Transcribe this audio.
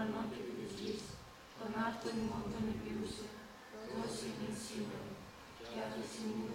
para non privilegis, donatum in montanibus, dosi in que chiatis in